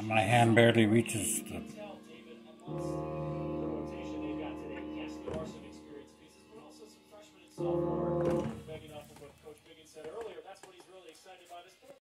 Uh, my hand barely reaches the.